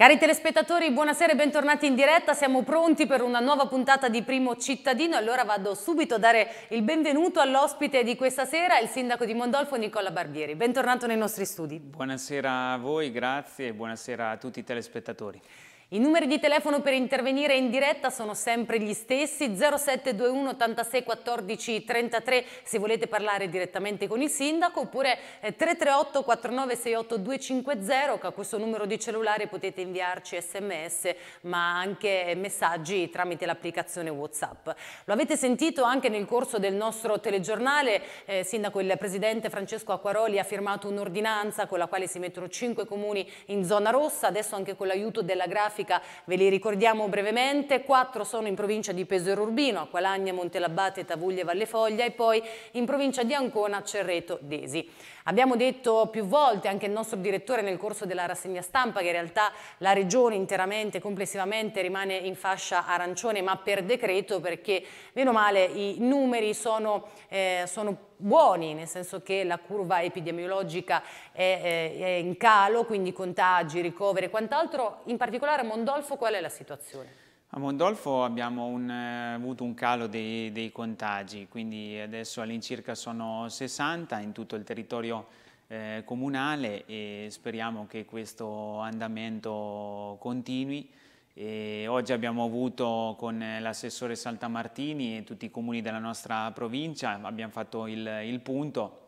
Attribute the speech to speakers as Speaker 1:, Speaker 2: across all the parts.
Speaker 1: Cari telespettatori, buonasera e bentornati in diretta. Siamo pronti per una nuova puntata di Primo Cittadino. Allora vado subito a dare il benvenuto all'ospite di questa sera, il sindaco di Mondolfo Nicola Barbieri. Bentornato nei nostri studi.
Speaker 2: Buonasera a voi, grazie e buonasera a tutti i telespettatori.
Speaker 1: I numeri di telefono per intervenire in diretta sono sempre gli stessi, 0721 86 14 33 se volete parlare direttamente con il sindaco, oppure 338 4968 250, a questo numero di cellulare potete inviarci sms ma anche messaggi tramite l'applicazione Whatsapp. Lo avete sentito anche nel corso del nostro telegiornale, eh, sindaco il presidente Francesco Acquaroli ha firmato un'ordinanza con la quale si mettono 5 comuni in zona rossa, adesso anche con l'aiuto della grafica geografica ve li ricordiamo brevemente, quattro sono in provincia di Pesaro Urbino, Acqualagna, Montelabbate, Tavuglia e Vallefoglia e poi in provincia di Ancona, Cerreto, Desi. Abbiamo detto più volte, anche il nostro direttore nel corso della rassegna stampa, che in realtà la regione interamente, complessivamente rimane in fascia arancione, ma per decreto perché, meno male, i numeri sono, eh, sono buoni, nel senso che la curva epidemiologica è, è, in calo, quindi contagi, ricoveri e quant'altro. In particolare a Mondolfo qual è la situazione?
Speaker 2: A Mondolfo abbiamo un, eh, avuto un calo dei, dei, contagi, quindi adesso all'incirca sono 60 in tutto il territorio eh, comunale e speriamo che questo andamento continui. E oggi abbiamo avuto con l'assessore Saltamartini e tutti i comuni della nostra provincia, abbiamo fatto il, il punto.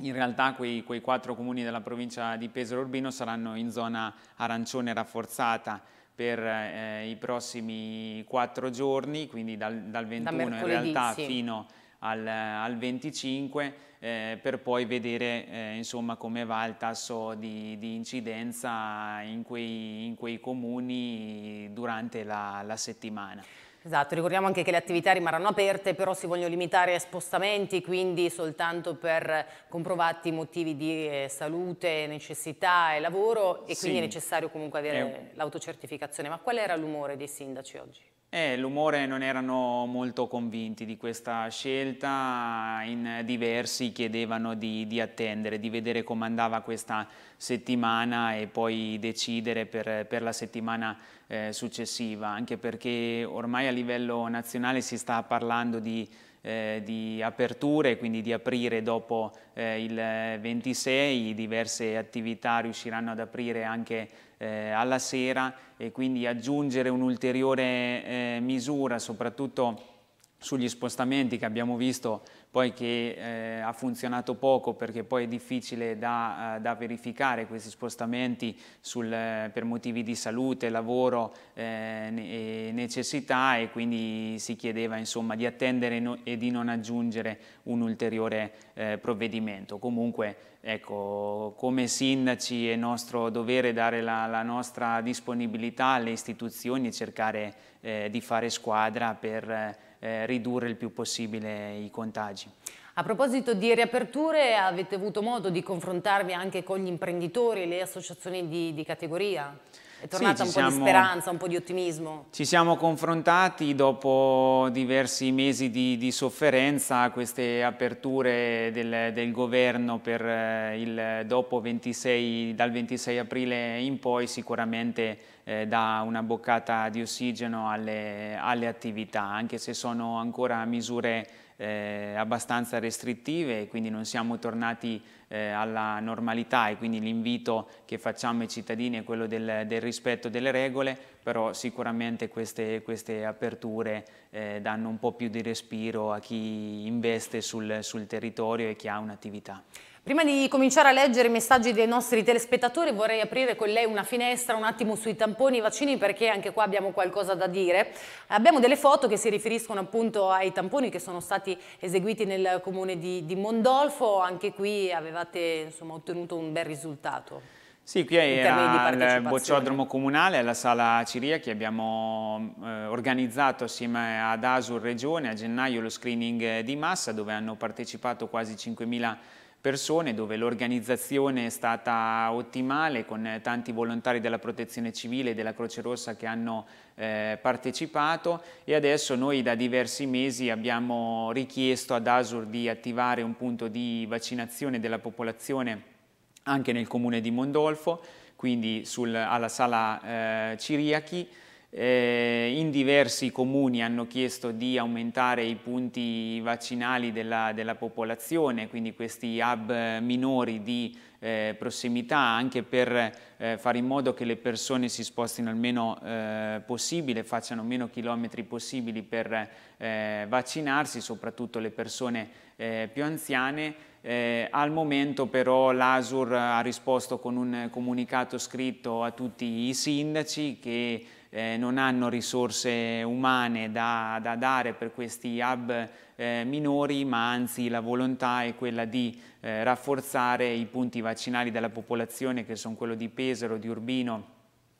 Speaker 2: In realtà quei, quei, quattro comuni della provincia di Pesaro Urbino saranno in zona arancione rafforzata per eh, i prossimi quattro giorni, quindi dal, dal 21 in realtà sì. fino al, al 25, eh, per poi vedere eh, insomma, come va il tasso di, di incidenza in quei, in quei, comuni durante la, la settimana.
Speaker 1: Esatto, ricordiamo anche che le attività rimarranno aperte, però si vogliono limitare a spostamenti, quindi soltanto per comprovati motivi di eh, salute, necessità e lavoro e sì. quindi è necessario comunque avere l'autocertificazione. Ma qual era l'umore dei sindaci oggi?
Speaker 2: Eh, L'umore non erano molto convinti di questa scelta, in diversi chiedevano di, di, attendere, di vedere come andava questa settimana e poi decidere per, per la settimana eh, successiva, anche perché ormai a livello nazionale si sta parlando di eh, di aperture, quindi di aprire dopo eh, il 26, diverse attività riusciranno ad aprire anche eh, alla sera e quindi aggiungere un'ulteriore eh, misura, soprattutto sugli spostamenti che abbiamo visto poi che eh, ha funzionato poco perché poi è difficile da, uh, da verificare questi spostamenti sul, eh, per motivi di salute, lavoro eh, e necessità e quindi si chiedeva insomma, di attendere no, e di non aggiungere un ulteriore eh, provvedimento. Comunque ecco, come sindaci è nostro dovere dare la, la nostra disponibilità alle istituzioni e cercare eh, di fare squadra per eh, ridurre il più possibile i contagi.
Speaker 1: A proposito di riaperture, avete avuto modo di confrontarvi anche con gli imprenditori, le associazioni di, di categoria? È tornata sì, un po' siamo, di speranza, un po' di ottimismo?
Speaker 2: Ci siamo confrontati dopo diversi mesi di, di sofferenza a queste aperture del, del governo per eh, il dopo 26, dal 26 aprile in poi sicuramente eh, dà una boccata di ossigeno alle, alle attività, anche se sono ancora misure eh, abbastanza restrittive e quindi non siamo tornati eh, alla normalità e quindi l'invito che facciamo ai cittadini è quello del, del rispetto delle regole, però sicuramente queste, queste aperture eh, danno un po' più di respiro a chi investe sul, sul territorio e chi ha un'attività.
Speaker 1: Prima di cominciare a leggere i messaggi dei nostri telespettatori vorrei aprire con lei una finestra un attimo sui tamponi e i vaccini perché anche qua abbiamo qualcosa da dire. Abbiamo delle foto che si riferiscono appunto ai tamponi che sono stati eseguiti nel comune di, di Mondolfo, anche qui avevate insomma, ottenuto un bel risultato.
Speaker 2: Sì, qui è al bocciodromo comunale, alla sala Ciria che abbiamo eh, organizzato assieme ad Asur Regione a gennaio lo screening di massa dove hanno partecipato quasi 5.000 persone dove l'organizzazione è stata ottimale con tanti volontari della protezione civile e della Croce Rossa che hanno eh, partecipato e adesso noi da diversi mesi abbiamo richiesto ad Asur di attivare un punto di vaccinazione della popolazione anche nel comune di Mondolfo quindi sul, alla sala eh, Ciriachi. Eh, in diversi comuni hanno chiesto di aumentare i punti vaccinali della, della popolazione, quindi questi hub minori di eh, prossimità anche per eh, fare in modo che le persone si spostino il meno eh, possibile, facciano meno chilometri possibili per eh, vaccinarsi, soprattutto le persone eh, più anziane. Eh, al momento però l'ASUR ha risposto con un comunicato scritto a tutti i sindaci che eh, non hanno risorse umane da, da, dare per questi hub eh, minori, ma anzi la volontà è quella di eh, rafforzare i punti vaccinali della popolazione che sono quello di Pesaro, di Urbino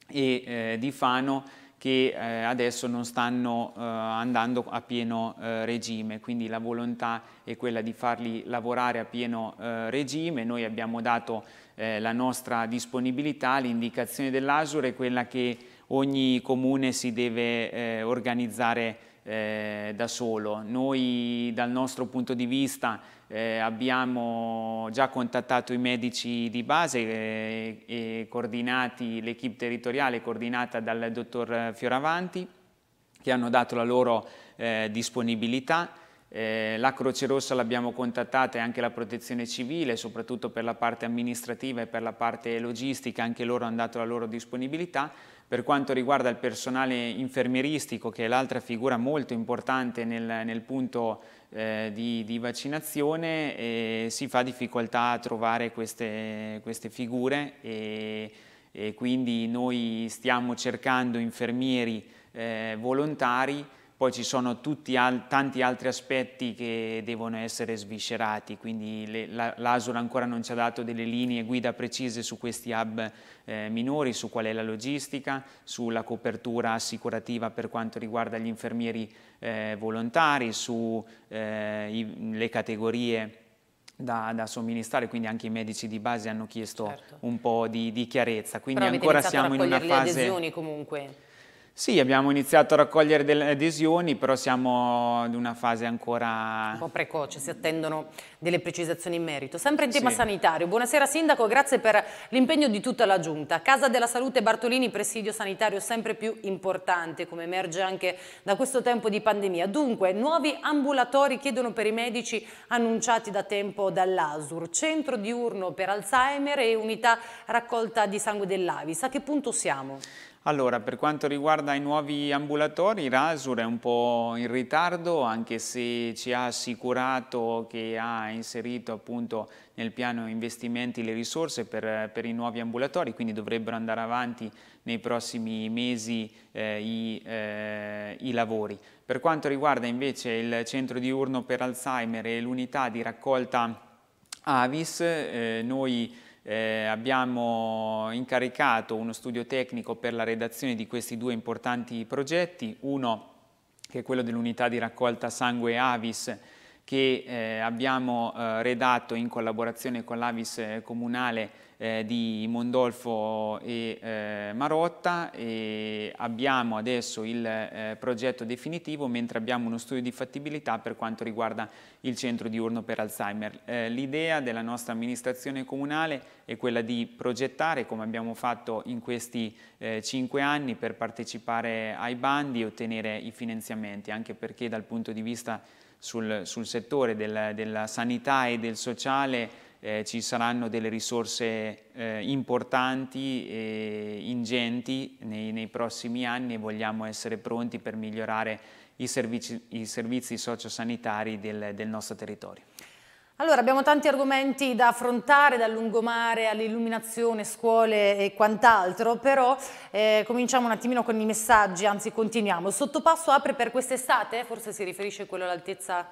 Speaker 2: e eh, di Fano che eh, adesso non stanno eh, andando a pieno eh, regime, quindi la volontà è quella di farli lavorare a pieno eh, regime. Noi abbiamo dato eh, la nostra disponibilità, l'indicazione dell'ASUR è quella che ogni comune si deve eh, organizzare eh, da solo. Noi dal nostro punto di vista eh, abbiamo già contattato i medici di base eh, e coordinati l'equipe territoriale coordinata dal dottor Fioravanti che hanno dato la loro eh, disponibilità. Eh, la Croce Rossa l'abbiamo contattata e anche la Protezione Civile, soprattutto per la parte amministrativa e per la parte logistica, anche loro hanno dato la loro disponibilità. Per quanto riguarda il personale infermieristico, che è l'altra figura molto importante nel, nel punto eh, di, di, vaccinazione, eh, si fa difficoltà a trovare queste, queste figure e, e, quindi noi stiamo cercando infermieri eh, volontari poi ci sono al tanti altri aspetti che devono essere sviscerati, quindi l'ASUR ancora non ci ha dato delle linee guida precise su questi hub eh, minori, su qual è la logistica, sulla copertura assicurativa per quanto riguarda gli infermieri eh, volontari, sulle eh, categorie da, da, somministrare, quindi anche i medici di base hanno chiesto certo. un po' di, di chiarezza. Quindi
Speaker 1: Però
Speaker 2: ancora siamo in una fase...
Speaker 1: le adesioni comunque.
Speaker 2: Sì, abbiamo iniziato a raccogliere delle adesioni, però siamo in una fase ancora...
Speaker 1: Un po' precoce, si attendono delle precisazioni in merito. Sempre in tema sì. sanitario, buonasera Sindaco, grazie per l'impegno di tutta la Giunta. Casa della Salute Bartolini, presidio sanitario sempre più importante, come emerge anche da questo tempo di pandemia. Dunque, nuovi ambulatori chiedono per i medici annunciati da tempo dall'ASUR, centro diurno per Alzheimer e unità raccolta di sangue dell'Avis. A che punto siamo?
Speaker 2: Allora, per quanto riguarda i nuovi ambulatori, Rasur è un po' in ritardo, anche se ci ha assicurato che ha inserito appunto nel piano investimenti le risorse per, per i nuovi ambulatori, quindi dovrebbero andare avanti nei prossimi mesi eh, i, eh, i lavori. Per quanto riguarda invece il centro diurno per Alzheimer e l'unità di raccolta Avis, eh, noi eh, abbiamo incaricato uno studio tecnico per la redazione di questi due importanti progetti, uno che è quello dell'unità di raccolta sangue Avis che eh, abbiamo eh, redatto in collaborazione con l'Avis comunale eh, di Mondolfo e eh, Marotta e abbiamo adesso il eh, progetto definitivo mentre abbiamo uno studio di fattibilità per quanto riguarda il centro diurno per Alzheimer. Eh, l'idea della nostra amministrazione comunale è quella di progettare come abbiamo fatto in questi eh, cinque anni per partecipare ai bandi e ottenere i finanziamenti anche perché dal punto di vista sul, sul settore del, della sanità e del sociale eh, ci saranno delle risorse eh, importanti e ingenti nei, nei, prossimi anni e vogliamo essere pronti per migliorare i servizi, i servizi sociosanitari del, del nostro territorio.
Speaker 1: Allora, abbiamo tanti argomenti da affrontare, dal lungomare all'illuminazione, scuole e quant'altro, però eh, cominciamo un attimino con i messaggi, anzi continuiamo. Il sottopasso apre per quest'estate? Forse si riferisce a quello all'altezza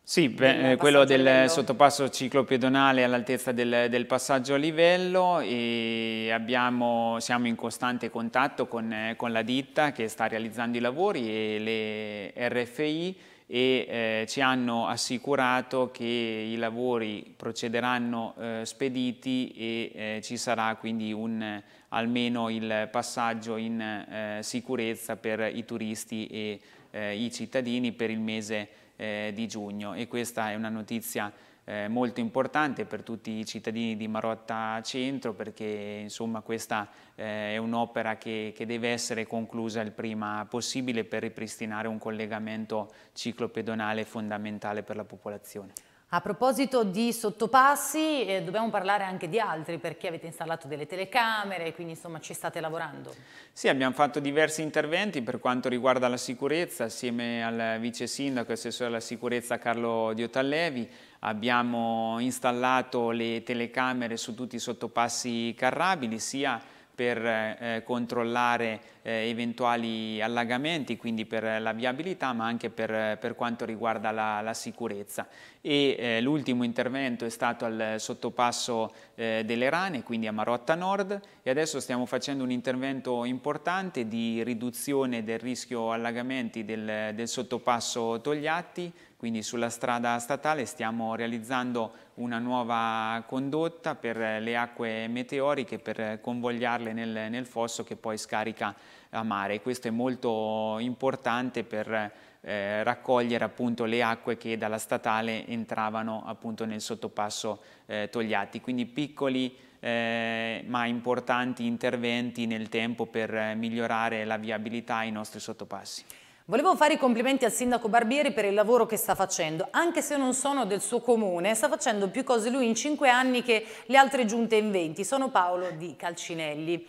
Speaker 2: sì, beh, eh, quello del sottopasso ciclopedonale all'altezza del, del, passaggio a livello e abbiamo, siamo in costante contatto con, eh, con, la ditta che sta realizzando i lavori e le RFI e eh, ci hanno assicurato che i lavori procederanno eh, spediti e eh, ci sarà quindi un, almeno il passaggio in eh, sicurezza per i turisti e i cittadini per il mese eh, di giugno. E questa è una notizia eh, molto importante per tutti i cittadini di Marotta Centro perché insomma questa eh, è un'opera che, che, deve essere conclusa il prima possibile per ripristinare un collegamento ciclopedonale fondamentale per la popolazione.
Speaker 1: A proposito di sottopassi, eh, dobbiamo parlare anche di altri perché avete installato delle telecamere, quindi insomma ci state lavorando.
Speaker 2: Sì, abbiamo fatto diversi interventi per quanto riguarda la sicurezza, assieme al vice sindaco e assessore alla sicurezza Carlo Diotallevi, abbiamo installato le telecamere su tutti i sottopassi carrabili, sia per eh, controllare eh, eventuali allagamenti, quindi per la viabilità, ma anche per, per quanto riguarda la, la sicurezza. Eh, l'ultimo intervento è stato al sottopasso eh, delle Rane, quindi a Marotta Nord, e adesso stiamo facendo un intervento importante di riduzione del rischio allagamenti del, del sottopasso Togliatti, quindi sulla strada statale stiamo realizzando una nuova condotta per le acque meteoriche per convogliarle nel, nel fosso che poi scarica a mare. Questo è molto importante per eh, raccogliere appunto le acque che dalla statale entravano appunto nel sottopasso eh, Togliatti. Quindi piccoli eh, ma importanti interventi nel tempo per migliorare la viabilità ai nostri sottopassi.
Speaker 1: Volevo fare i complimenti al sindaco Barbieri per il lavoro che sta facendo, anche se non sono del suo comune, sta facendo più cose lui in cinque anni che le altre giunte in venti. Sono Paolo di Calcinelli.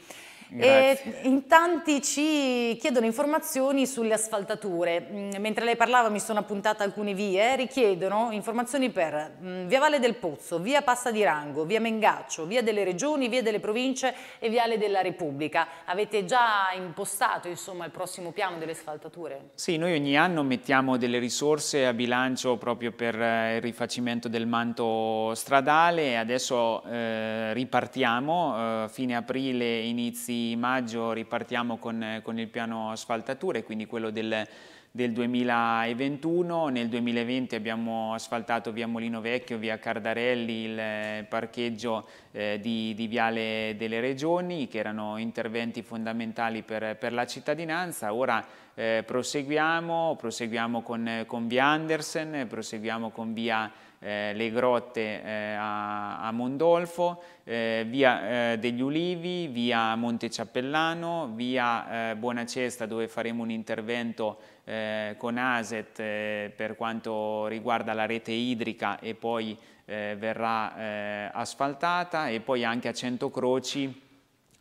Speaker 1: E in tanti ci chiedono informazioni sulle asfaltature. Mm, mentre lei parlava mi sono appuntata alcune vie, richiedono informazioni per mm, Via Valle del Pozzo, Via Passa di Rango, Via Mengaccio, Via delle Regioni, Via delle Province e Viale della Repubblica. Avete già impostato insomma, il prossimo piano delle asfaltature?
Speaker 2: Sì, noi ogni anno mettiamo delle risorse a bilancio proprio per eh, il rifacimento del manto stradale e adesso eh, ripartiamo, eh, fine aprile, inizi maggio ripartiamo con, con il piano asfaltature, quindi quello del, del 2021, nel 2020 abbiamo asfaltato via Molino Vecchio, via Cardarelli, il parcheggio eh, di, di, Viale delle Regioni che erano interventi fondamentali per, per la cittadinanza, ora eh, proseguiamo, proseguiamo con, con via Andersen, proseguiamo con via eh, le grotte eh, a, a, Mondolfo, eh, via eh, degli Ulivi, via Monte Ciappellano, via eh, Buonacesta dove faremo un intervento eh, con ASET per quanto riguarda la rete idrica e poi verrà asfaltata e poi anche a Cento Croci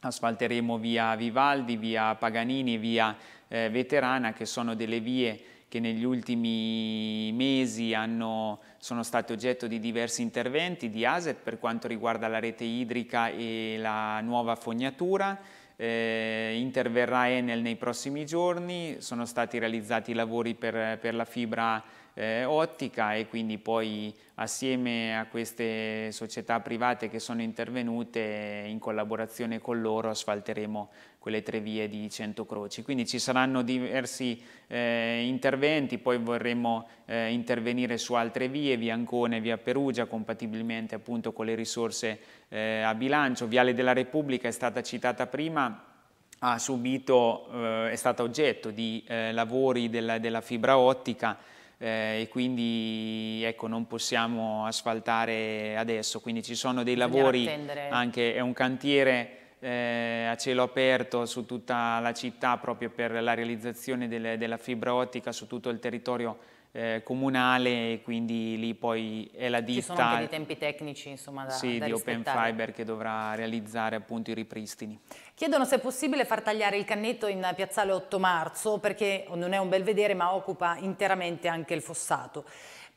Speaker 2: asfalteremo via Vivaldi, via Paganini, via Veterana che sono delle vie che negli ultimi mesi hanno, sono stati oggetto di diversi interventi di ASET per quanto riguarda la rete idrica e la nuova fognatura. Eh, interverrà Enel nei prossimi giorni, sono stati realizzati i lavori per, per la fibra eh, ottica e quindi poi assieme a queste società private che sono intervenute in collaborazione con loro asfalteremo quelle tre vie di 100 croci. Quindi ci saranno diversi eh, interventi, poi vorremmo eh, intervenire su altre vie, via Ancone, via Perugia, compatibilmente appunto con le risorse eh, a bilancio. Viale della Repubblica è stata citata prima, ha subito, eh, è stata oggetto di eh, lavori della, della fibra ottica, eh, e quindi ecco, non possiamo asfaltare adesso, quindi ci sono dei lavori, anche è un cantiere eh, a cielo aperto su tutta la città proprio per la realizzazione delle, della fibra ottica su tutto il territorio eh, comunale e quindi lì poi è la ditta...
Speaker 1: Ci sono anche dei tempi tecnici insomma da
Speaker 2: Sì,
Speaker 1: da
Speaker 2: di Open Fiber che dovrà realizzare appunto i ripristini.
Speaker 1: Chiedono se è possibile far tagliare il cannetto in piazzale 8 marzo perché non è un bel vedere ma occupa interamente anche il fossato.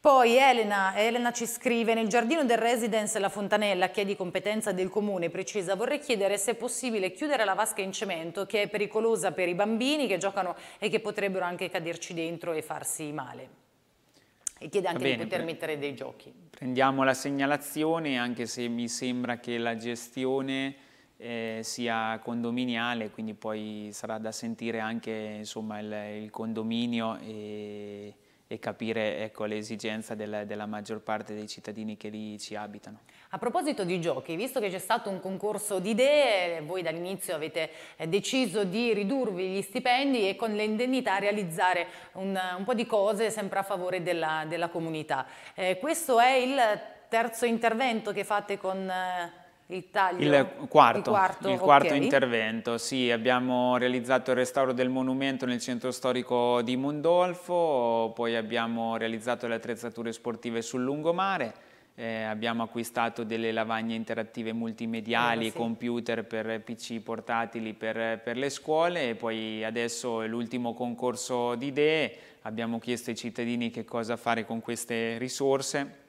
Speaker 1: Poi Elena, Elena, ci scrive, nel giardino del residence La Fontanella, che è di competenza del comune, precisa, vorrei chiedere se è possibile chiudere la vasca in cemento che è pericolosa per i bambini che giocano e che potrebbero anche caderci dentro e farsi male. E chiede anche bene, di poter mettere dei giochi.
Speaker 2: Prendiamo la segnalazione, anche se mi sembra che la gestione eh, sia condominiale, quindi poi sarà da sentire anche insomma, il, il condominio e e capire ecco, le esigenze della, della, maggior parte dei cittadini che lì ci abitano.
Speaker 1: A proposito di giochi, visto che c'è stato un concorso di idee, voi dall'inizio avete eh, deciso di ridurvi gli stipendi e con le indennità realizzare un, un po' di cose sempre a favore della, della comunità. Eh, questo è il terzo intervento che fate con eh, il taglio?
Speaker 2: Il quarto, il quarto,
Speaker 1: il
Speaker 2: quarto okay. intervento, sì, abbiamo realizzato il restauro del monumento nel centro storico di Mondolfo, poi abbiamo realizzato le attrezzature sportive sul lungomare, eh, abbiamo acquistato delle lavagne interattive multimediali, eh, sì. computer per PC portatili per, per le scuole e poi adesso è l'ultimo concorso di idee, abbiamo chiesto ai cittadini che cosa fare con queste risorse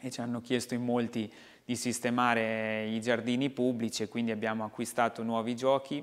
Speaker 2: e ci hanno chiesto in molti di sistemare i giardini pubblici e quindi abbiamo acquistato nuovi giochi,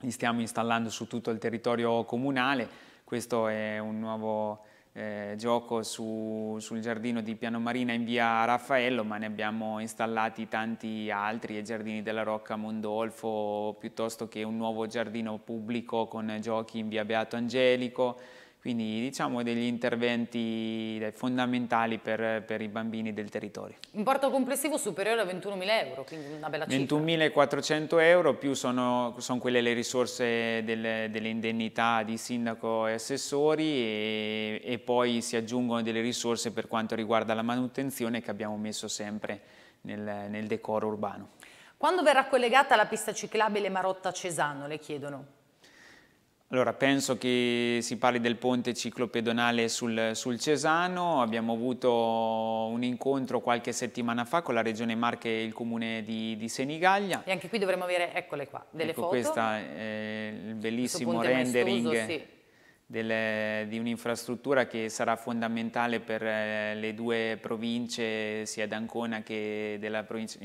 Speaker 2: li stiamo installando su tutto il territorio comunale, questo è un nuovo eh, gioco su, sul giardino di Piano Marina in via Raffaello, ma ne abbiamo installati tanti altri, i giardini della Rocca Mondolfo, piuttosto che un nuovo giardino pubblico con giochi in via Beato Angelico, quindi diciamo degli interventi fondamentali per, per, i bambini del territorio.
Speaker 1: Importo complessivo superiore a 21.000 euro, quindi una bella cifra.
Speaker 2: 21.400 euro più sono, sono, quelle le risorse delle, delle, indennità di sindaco e assessori e, e poi si aggiungono delle risorse per quanto riguarda la manutenzione che abbiamo messo sempre nel, nel decoro urbano.
Speaker 1: Quando verrà collegata la pista ciclabile Marotta-Cesano, le chiedono?
Speaker 2: Allora, penso che si parli del ponte ciclopedonale sul, sul, Cesano, abbiamo avuto un incontro qualche settimana fa con la Regione Marche e il Comune di, di Senigallia.
Speaker 1: E anche qui dovremmo avere, eccole qua, delle
Speaker 2: ecco,
Speaker 1: foto.
Speaker 2: Questo è il bellissimo rendering maestoso, sì. delle, di un'infrastruttura che sarà fondamentale per eh, le due province, sia d'Ancona che,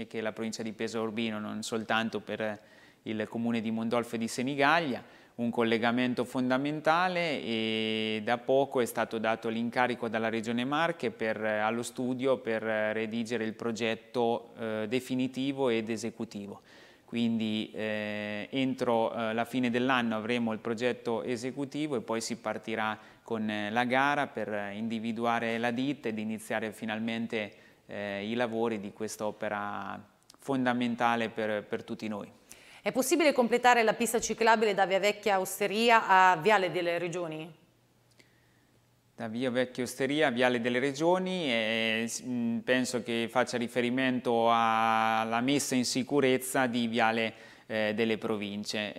Speaker 2: che la provincia di Pesaro Urbino, non soltanto per il Comune di Mondolfo e di Senigallia un collegamento fondamentale e da poco è stato dato l'incarico dalla Regione Marche per, allo studio per redigere il progetto eh, definitivo ed esecutivo. Quindi eh, entro eh, la fine dell'anno avremo il progetto esecutivo e poi si partirà con eh, la gara per individuare la ditta ed iniziare finalmente eh, i lavori di quest'opera fondamentale per, per tutti noi.
Speaker 1: È possibile completare la pista ciclabile da Via Vecchia Osteria a Viale delle Regioni?
Speaker 2: Da Via Vecchia Osteria a Viale delle Regioni e penso che faccia riferimento alla messa in sicurezza di Viale eh, delle Province. È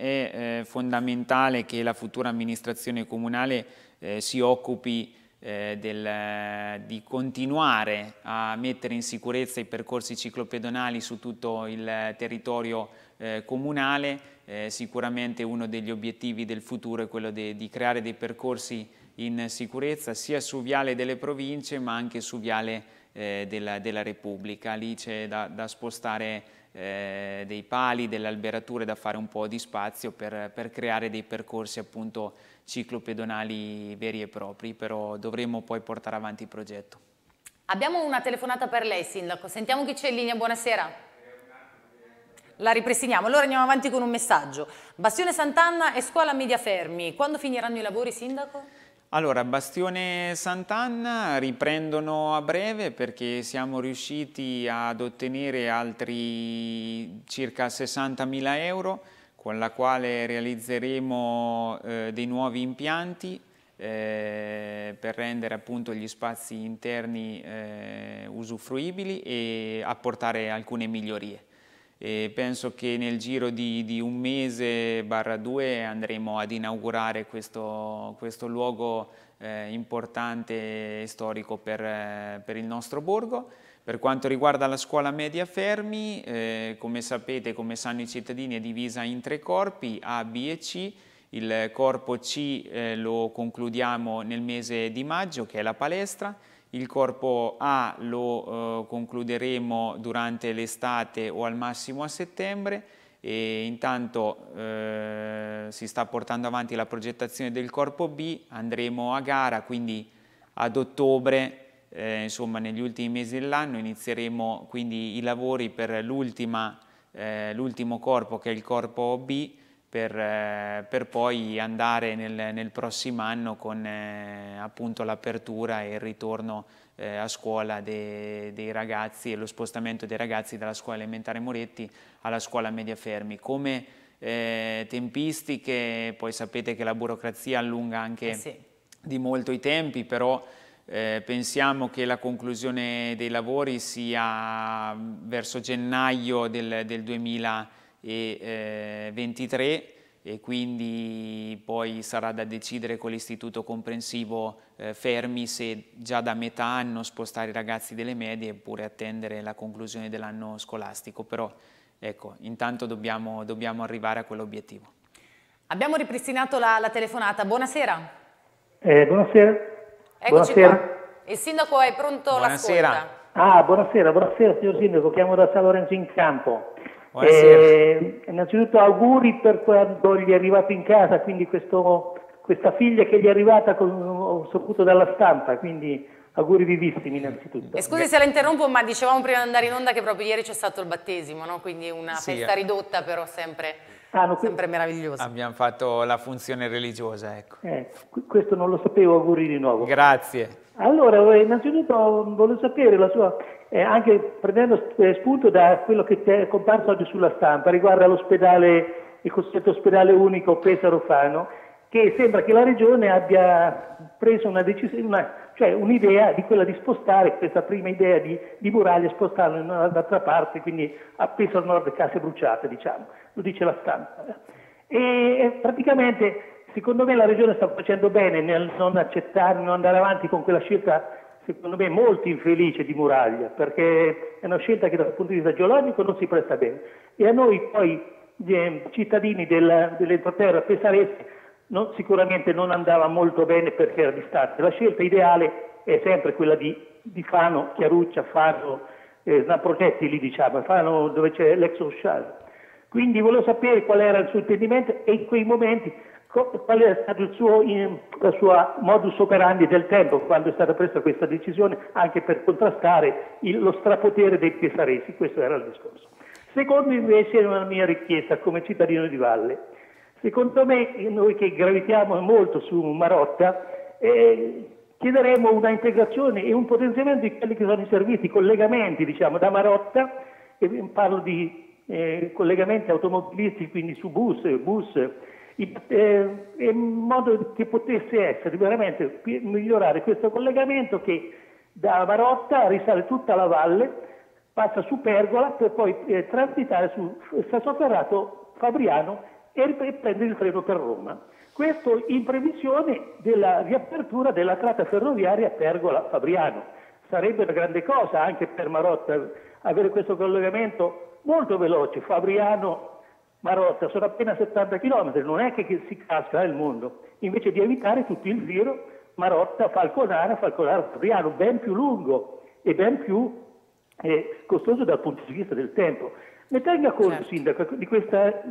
Speaker 2: eh, fondamentale che la futura amministrazione comunale eh, si occupi del, di continuare a mettere in sicurezza i percorsi ciclopedonali su tutto il territorio eh, comunale, eh, sicuramente uno degli obiettivi del futuro è quello de, di creare dei percorsi in sicurezza sia su viale delle province ma anche su viale eh, della, della, Repubblica. Lì c'è da, da, spostare eh, dei pali, delle alberature, da fare un po' di spazio per, per creare dei percorsi appunto ciclopedonali veri e propri, però dovremo poi portare avanti il progetto.
Speaker 1: Abbiamo una telefonata per lei, Sindaco. Sentiamo chi c'è in linea. Buonasera. La ripristiniamo. Allora andiamo avanti con un messaggio. Bastione Sant'Anna e Scuola Media Fermi. Quando finiranno i lavori, Sindaco?
Speaker 2: Allora, Bastione Sant'Anna riprendono a breve perché siamo riusciti ad ottenere altri circa 60.000 euro con la quale realizzeremo eh, dei nuovi impianti eh, per rendere appunto gli spazi interni eh, usufruibili e apportare alcune migliorie. E penso che nel giro di, di, un mese barra due andremo ad inaugurare questo, questo luogo eh, importante e storico per, eh, per il nostro borgo. Per quanto riguarda la scuola media Fermi, eh, come sapete, come sanno i cittadini, è divisa in tre corpi, A, B e C. Il corpo C eh, lo concludiamo nel mese di maggio, che è la palestra. Il corpo A lo eh, concluderemo durante l'estate o al massimo a settembre e intanto eh, si sta portando avanti la progettazione del corpo B, andremo a gara, quindi ad ottobre eh, insomma negli ultimi mesi dell'anno inizieremo quindi i lavori per l'ultimo eh, corpo che è il corpo B per, eh, per poi andare nel, nel, prossimo anno con eh, appunto l'apertura e il ritorno eh, a scuola de, dei ragazzi e lo spostamento dei ragazzi dalla scuola elementare Moretti alla scuola media Fermi. Come eh, tempistiche, poi sapete che la burocrazia allunga anche eh sì. di molto i tempi, però eh, pensiamo che la conclusione dei lavori sia verso gennaio del, del 2023 e quindi poi sarà da decidere con l'istituto comprensivo eh, fermi se già da metà anno spostare i ragazzi delle medie oppure attendere la conclusione dell'anno scolastico, però ecco, intanto dobbiamo, dobbiamo arrivare a quell'obiettivo.
Speaker 1: Abbiamo ripristinato la, la telefonata, buonasera.
Speaker 3: Eh, buonasera.
Speaker 1: Eccoci
Speaker 3: buonasera.
Speaker 1: qua. Il sindaco è pronto
Speaker 2: Buonasera.
Speaker 3: Ah, buonasera, buonasera signor sindaco, chiamo da San Lorenzo in Campo.
Speaker 2: Eh,
Speaker 3: innanzitutto auguri per quando gli è arrivato in casa, quindi questo, questa figlia che gli è arrivata con, ho saputo dalla stampa, quindi auguri vivissimi innanzitutto.
Speaker 1: E scusi se la interrompo, ma dicevamo prima di andare in onda che proprio ieri c'è stato il battesimo, no? quindi una
Speaker 2: Sì,
Speaker 1: festa
Speaker 2: eh.
Speaker 1: ridotta però sempre,
Speaker 3: Ah, no,
Speaker 1: sempre meravigliosa.
Speaker 2: Abbiamo fatto la funzione religiosa, ecco.
Speaker 3: eh, qu- questo non lo sapevo, auguri di nuovo.
Speaker 2: Grazie.
Speaker 3: Allora, eh, innanzitutto volevo sapere la sua, eh, anche prendendo eh, spunto da quello che è comparso oggi sulla stampa, riguardo all'ospedale, il cosiddetto ospedale unico Pesaro Fano, che sembra che la regione abbia preso una decisione, una- cioè un'idea di quella di spostare questa prima idea di, di muraglia, spostarla in un'altra parte, quindi a Pesaro Nord case bruciate, diciamo, lo dice la stampa. E praticamente, secondo me, la Regione sta facendo bene nel non accettare, non andare avanti con quella scelta, secondo me, molto infelice di Muraglia, perché è una scelta che dal punto di vista geologico non si presta bene. E a noi poi, eh, cittadini del- dell'entroterra pesarese, non- sicuramente non andava molto bene perché era distante. La scelta ideale è sempre quella di, di Fano, Chiaruccia, Fano, eh, Progetti lì diciamo, Fano dove c'è l'ex Osciale. Quindi volevo sapere qual era il suo intendimento e in quei momenti qual era stato il suo, la sua modus operandi del tempo quando è stata presa questa decisione anche per contrastare il- lo strapotere dei pesaresi, questo era il discorso. Secondo invece è una mia richiesta come cittadino di Valle. Secondo me noi che gravitiamo molto su Marotta eh, chiederemo una integrazione e un potenziamento di quelli che sono i servizi, i collegamenti diciamo, da Marotta, e parlo di eh, collegamenti automobilistici, quindi su bus, bus in modo che potesse essere veramente migliorare questo collegamento che da Marotta risale tutta la valle, passa su Pergola per poi eh, transitare su Sassoferrato Fabriano e rip- prendere il treno per Roma. Questo in previsione della riapertura della tratta ferroviaria Pergola-Fabriano. Sarebbe una grande cosa anche per Marotta avere questo collegamento molto veloce, Fabriano-Marotta, sono appena 70 km, non è che, si casca il mondo, invece di evitare tutto il giro Marotta-Falconara, Falconara-Fabriano, ben più lungo e ben più eh, costoso dal punto di vista del tempo. Ne tenga conto,
Speaker 1: Certo.
Speaker 3: Sindaco, di questa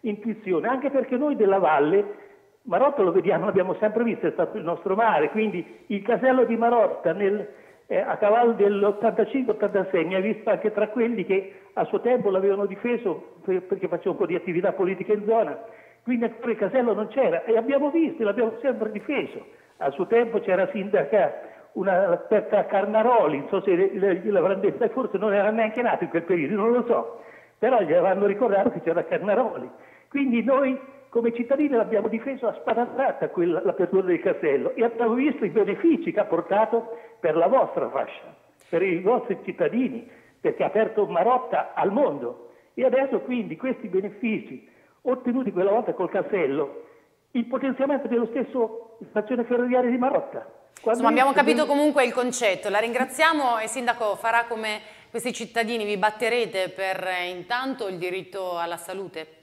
Speaker 3: intuizione, anche perché noi della Valle, Marotta lo vediamo, l'abbiamo sempre visto, è stato il nostro mare, quindi il casello di Marotta nel- eh, a cavallo dell'85-86 mi ha visto anche tra quelli che a suo tempo l'avevano difeso per- perché faceva un po' di attività politica in zona, quindi ancora il casello non c'era e abbiamo visto, l'abbiamo sempre difeso. A suo tempo c'era sindaca una Petra Carnaroli, non so se l'avranno detto, e forse non era neanche nato in quel periodo, non lo so, però gli avranno ricordato che c'era Carnaroli. Quindi noi come cittadini l'abbiamo difeso a spada tratta quella- l'apertura del casello e abbiamo visto i benefici che ha portato per la vostra fascia, per i vostri cittadini, perché ha aperto Marotta al mondo. E adesso quindi questi benefici ottenuti quella volta col casello, il potenziamento dello stesso stazione ferroviaria di Marotta.
Speaker 1: Insomma, abbiamo capito comunque il concetto. La ringraziamo e Sindaco farà come questi cittadini, vi batterete per eh, intanto il diritto alla salute?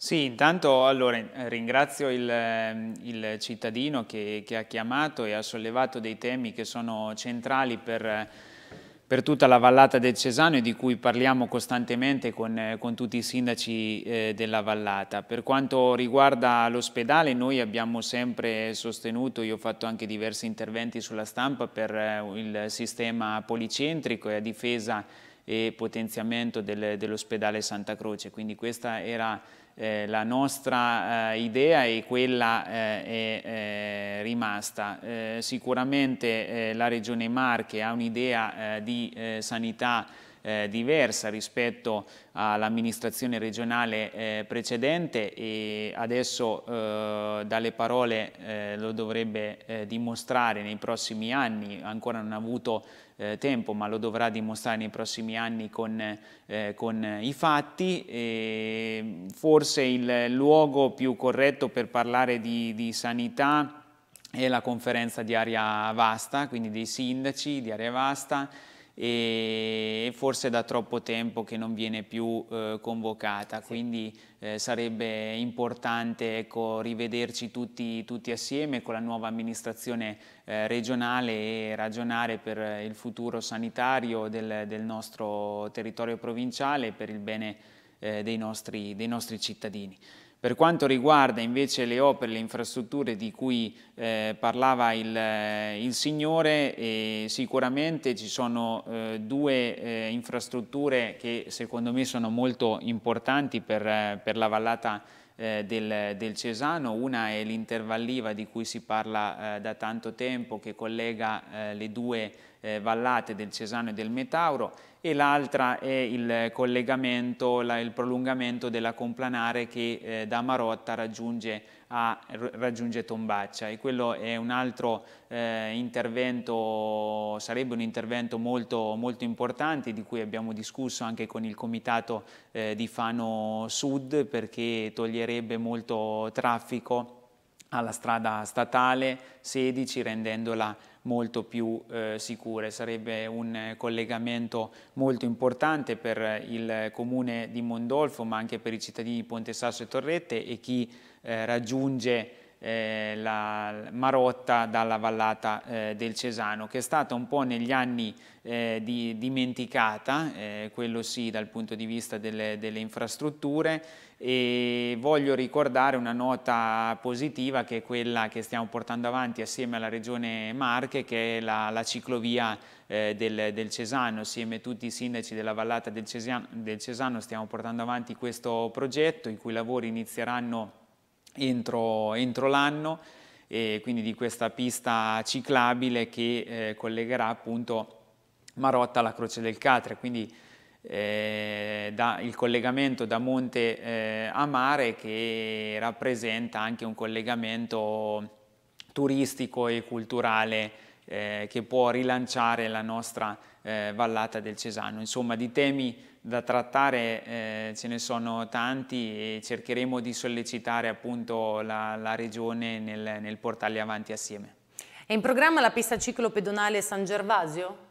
Speaker 2: Sì, intanto allora, eh, ringrazio il, ehm, il cittadino che, che ha chiamato e ha sollevato dei temi che sono centrali per, per tutta la vallata del Cesano e di cui parliamo costantemente con, con tutti i sindaci eh, della vallata. Per quanto riguarda l'ospedale noi abbiamo sempre sostenuto, io ho fatto anche diversi interventi sulla stampa per eh, il sistema policentrico e a difesa e potenziamento del- dell'ospedale Santa Croce, quindi questa era eh, la nostra eh, idea e quella eh, è eh, rimasta. Eh, sicuramente eh, la Regione Marche ha un'idea eh, di eh, sanità eh, diversa rispetto all'amministrazione regionale eh, precedente e adesso eh, dalle parole eh, lo dovrebbe eh, dimostrare nei prossimi anni, ancora non ha avuto tempo ma lo dovrà dimostrare nei prossimi anni con, con i fatti. E forse il luogo più corretto per parlare di, di sanità è la conferenza di Aria Vasta, quindi dei sindaci di Aria Vasta, e forse da troppo tempo che non viene più eh, convocata, sì. quindi eh, sarebbe importante ecco, rivederci tutti, tutti, assieme con la nuova amministrazione eh, regionale e ragionare per il futuro sanitario del, del nostro territorio provinciale per il bene eh, dei nostri, dei nostri cittadini. Per quanto riguarda invece le opere, le infrastrutture di cui eh, parlava il, eh, il Signore, eh, sicuramente ci sono eh, due eh, infrastrutture che secondo me sono molto importanti per, eh, per la vallata del, del, Cesano. Una è l'intervalliva di cui si parla da tanto tempo, che collega le due vallate del Cesano e del Metauro e l'altra è il collegamento, la, il prolungamento della complanare che eh, da Marotta raggiunge, a, raggiunge, Tombaccia. E quello è un altro eh, intervento, sarebbe un intervento molto, molto, importante di cui abbiamo discusso anche con il comitato eh, di Fano Sud perché toglierebbe molto traffico alla strada statale 16 rendendola molto più eh, sicure. Sarebbe un collegamento molto importante per il comune di Mondolfo ma anche per i cittadini di Ponte Sasso e Torrette e chi eh, raggiunge eh, la Marotta dalla vallata eh, del Cesano, che è stata un po' negli anni eh, di, dimenticata, eh, quello sì dal punto di vista delle, delle, infrastrutture, e voglio ricordare una nota positiva che è quella che stiamo portando avanti assieme alla Regione Marche, che è la, la ciclovia eh, del, del, Cesano, assieme a tutti i sindaci della vallata del Cesano, del Cesano stiamo portando avanti questo progetto, i cui lavori inizieranno entro, entro l'anno e quindi di questa pista ciclabile che eh, collegherà appunto Marotta alla Croce del Catre, quindi eh, da, il collegamento da Monte eh, a Mare che rappresenta anche un collegamento turistico e culturale eh, che può rilanciare la nostra eh, vallata del Cesano. Insomma, di temi da trattare eh, ce ne sono tanti e cercheremo di sollecitare appunto la, la Regione nel, nel portarli avanti assieme.
Speaker 1: È in programma la pista ciclopedonale San Gervasio?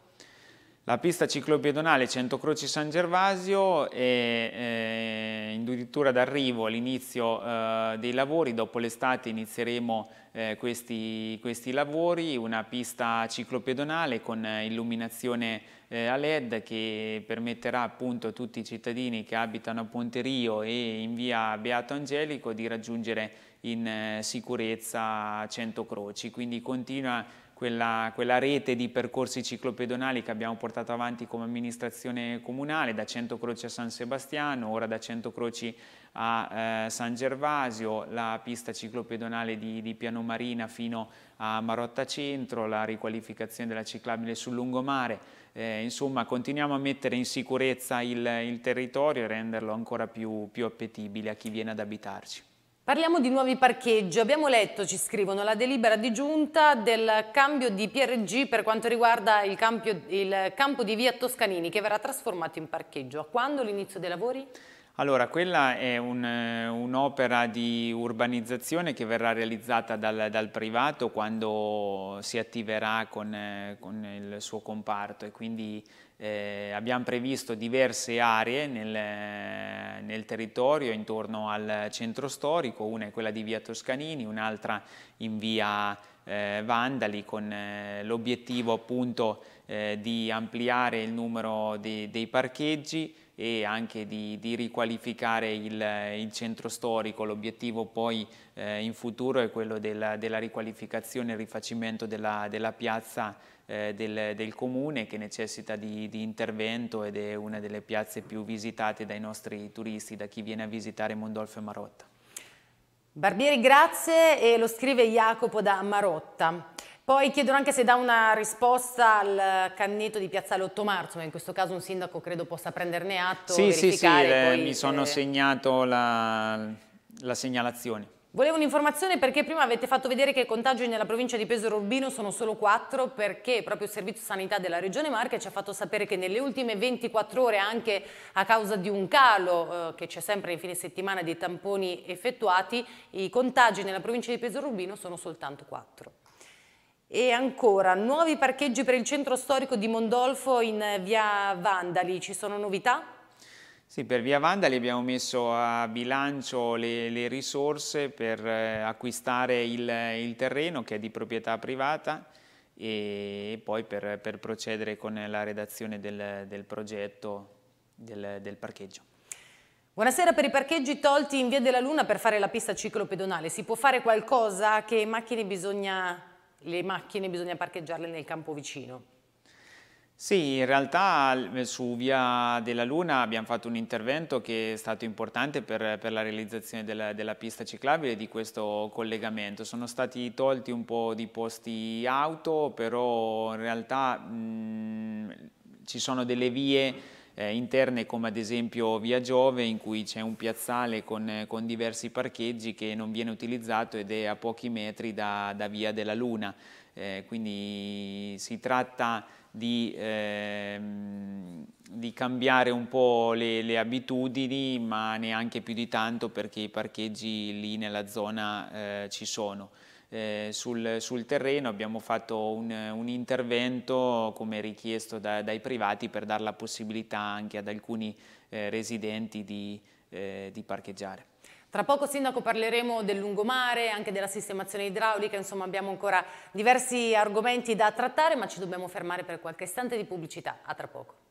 Speaker 2: La pista ciclopedonale Centocroci San Gervasio è eh, addirittura d'arrivo all'inizio eh, dei lavori, dopo l'estate inizieremo eh, questi, questi, lavori, una pista ciclopedonale con illuminazione eh, a LED che permetterà appunto a tutti i cittadini che abitano a Ponte Rio e in via Beato Angelico di raggiungere in eh, sicurezza Centocroci, quindi continua quella, quella, rete di percorsi ciclopedonali che abbiamo portato avanti come amministrazione comunale, da Centocroci a San Sebastiano, ora da Centocroci a eh, San Gervasio, la pista ciclopedonale di, di Piano Marina fino a Marotta Centro, la riqualificazione della ciclabile sul lungomare, eh, insomma continuiamo a mettere in sicurezza il, il territorio e renderlo ancora più, più appetibile a chi viene ad abitarci.
Speaker 1: Parliamo di nuovi parcheggi. Abbiamo letto, ci scrivono, la delibera di giunta del cambio di PRG per quanto riguarda il, campio, il campo di via Toscanini che verrà trasformato in parcheggio. A quando l'inizio dei lavori?
Speaker 2: Allora, quella è un'opera un di urbanizzazione che verrà realizzata dal, dal privato quando si attiverà con, con il suo comparto e quindi eh, abbiamo previsto diverse aree nel, nel, territorio intorno al centro storico, una è quella di via Toscanini, un'altra in via eh, Vandali con eh, l'obiettivo appunto eh, di ampliare il numero di, dei parcheggi e anche di, di riqualificare il, il, centro storico. L'obiettivo poi eh, in futuro è quello della, della riqualificazione e rifacimento della, della piazza eh, del, del, comune che necessita di, di, intervento ed è una delle piazze più visitate dai nostri turisti, da chi viene a visitare Mondolfo e Marotta.
Speaker 1: Barbieri, grazie e lo scrive Jacopo da Marotta. Poi chiedono anche se dà una risposta al cannetto di Piazzale 8 Marzo, ma in questo caso un sindaco credo possa prenderne atto,
Speaker 2: Sì, sì, sì,
Speaker 1: poi,
Speaker 2: mi sono
Speaker 1: eh...
Speaker 2: segnato la, la segnalazione.
Speaker 1: Volevo un'informazione perché prima avete fatto vedere che i contagi nella provincia di Pesaro Urbino sono solo 4 perché proprio il Servizio Sanità della Regione Marche ci ha fatto sapere che nelle ultime 24 ore anche a causa di un calo eh, che c'è sempre nei fine settimana dei tamponi effettuati i contagi nella provincia di Pesaro Urbino sono soltanto 4. E ancora, nuovi parcheggi per il centro storico di Mondolfo in via Vandali, ci sono novità?
Speaker 2: Sì, per via Vandali abbiamo messo a bilancio le, le risorse per eh, acquistare il, il, terreno che è di proprietà privata e poi per, per procedere con la redazione del, del progetto del, del parcheggio.
Speaker 1: Buonasera, per i parcheggi tolti in Via della Luna per fare la pista ciclopedonale, si può fare qualcosa? Che macchine bisogna le macchine bisogna parcheggiarle nel campo vicino.
Speaker 2: Sì, in realtà su Via della Luna abbiamo fatto un intervento che è stato importante per, per la realizzazione della, della, pista ciclabile di questo collegamento. Sono stati tolti un po' di posti auto, però in realtà mh, ci sono delle vie eh, interne come ad esempio Via Giove in cui c'è un piazzale con, con, diversi parcheggi che non viene utilizzato ed è a pochi metri da, da Via della Luna. Eh, quindi si tratta di, ehm, di, cambiare un po' le, le, abitudini ma neanche più di tanto perché i parcheggi lì nella zona eh, ci sono eh, sul, sul, terreno, abbiamo fatto un, un intervento come richiesto da, dai privati per dare la possibilità anche ad alcuni eh, residenti di, eh, di parcheggiare.
Speaker 1: Tra poco Sindaco parleremo del lungomare, anche della sistemazione idraulica, insomma abbiamo ancora diversi argomenti da trattare ma ci dobbiamo fermare per qualche istante di pubblicità. A tra poco.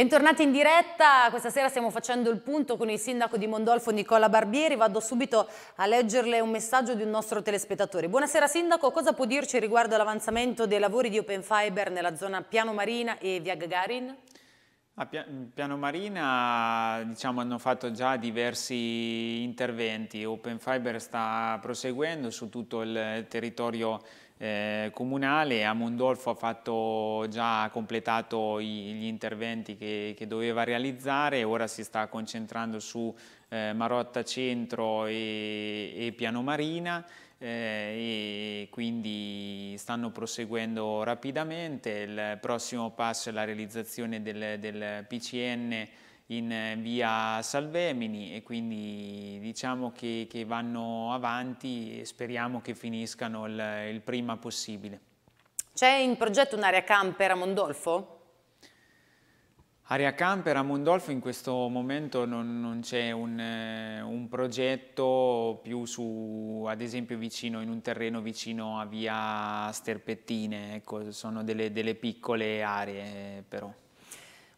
Speaker 1: Bentornati in diretta, questa sera stiamo facendo il punto con il sindaco di Mondolfo Nicola Barbieri, vado subito a leggerle un messaggio di un nostro telespettatore. Buonasera sindaco, cosa può dirci riguardo all'avanzamento dei lavori di Open Fiber nella zona Piano Marina e Via Gagarin?
Speaker 2: A Piano Marina diciamo, hanno fatto già diversi interventi, Open Fiber sta proseguendo su tutto il territorio eh, comunale, a Mondolfo ha fatto già completato i, gli interventi che, che, doveva realizzare, ora si sta concentrando su eh, Marotta Centro e, e Piano Marina eh, e quindi stanno proseguendo rapidamente. Il prossimo passo è la realizzazione del, del PCN in eh, via Salvemini e quindi diciamo che, che vanno avanti e speriamo che finiscano il, il prima possibile.
Speaker 1: C'è in progetto un'area camper a Mondolfo?
Speaker 2: Area camper a Mondolfo in questo momento non, non c'è un, eh, un, progetto più su, ad esempio vicino, in un terreno vicino a via Sterpettine, ecco, sono delle, delle piccole aree però.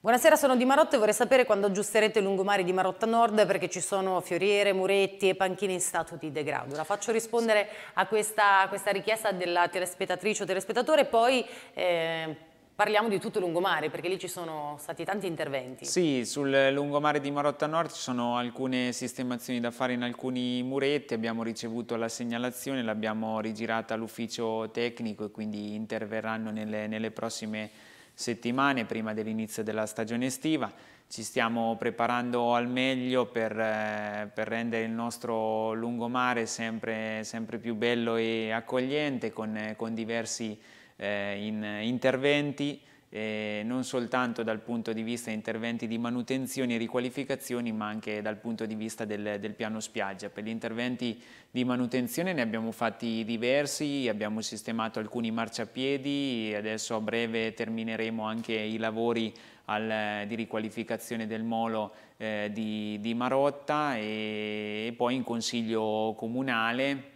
Speaker 1: Buonasera, sono di Marotta e vorrei sapere quando aggiusterete il lungomare di Marotta Nord perché ci sono fioriere, muretti e panchine in stato di degrado. La faccio rispondere a questa, a questa richiesta della telespettatrice o telespettatore, poi eh, parliamo di tutto il lungomare perché lì ci sono stati tanti interventi.
Speaker 2: Sì, sul lungomare di Marotta Nord ci sono alcune sistemazioni da fare in alcuni muretti, abbiamo ricevuto la segnalazione, l'abbiamo rigirata all'ufficio tecnico e quindi interverranno nelle, nelle prossime settimane prima dell'inizio della stagione estiva. Ci stiamo preparando al meglio per, eh, per rendere il nostro lungomare sempre, sempre, più bello e accogliente con, con diversi eh, in, interventi eh, non soltanto dal punto di vista interventi di manutenzione e riqualificazioni ma anche dal punto di vista del, del, piano spiaggia. Per gli interventi di manutenzione ne abbiamo fatti diversi, abbiamo sistemato alcuni marciapiedi adesso a breve termineremo anche i lavori al, di riqualificazione del molo eh, di, di, Marotta e, e poi in consiglio comunale,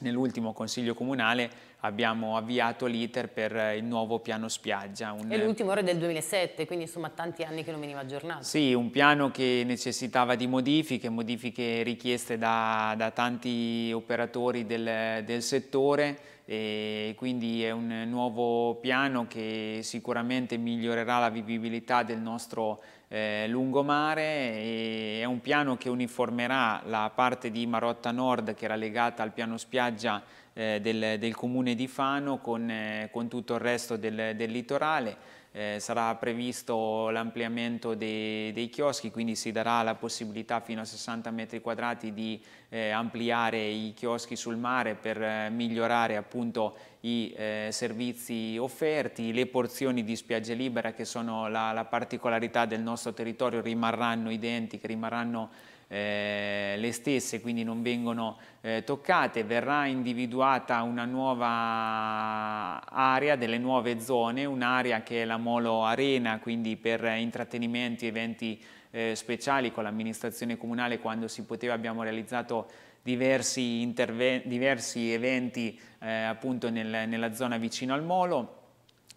Speaker 2: nell'ultimo consiglio comunale abbiamo avviato l'iter per il nuovo piano spiaggia.
Speaker 1: Un... E l'ultimo ora è del 2007, quindi insomma tanti anni che non veniva aggiornato.
Speaker 2: Sì, un piano che necessitava di modifiche, modifiche richieste da, da tanti operatori del, del settore e quindi è un nuovo piano che sicuramente migliorerà la vivibilità del nostro eh, lungomare e è un piano che uniformerà la parte di Marotta Nord che era legata al piano spiaggia eh, del, del, comune di Fano con, eh, con tutto il resto del, del litorale. Eh, sarà previsto l'ampliamento dei, dei, chioschi, quindi si darà la possibilità fino a 60 metri quadrati di eh, ampliare i chioschi sul mare per eh, migliorare appunto i eh, servizi offerti, le porzioni di spiaggia libera che sono la, la particolarità del nostro territorio rimarranno identiche, rimarranno eh, le stesse, quindi non vengono eh, toccate, verrà individuata una nuova area, delle nuove zone, un'area che è la Molo Arena, quindi per intrattenimenti, eventi eh, speciali con l'amministrazione comunale quando si poteva abbiamo realizzato diversi, diversi eventi eh, appunto nel, nella zona vicino al Molo,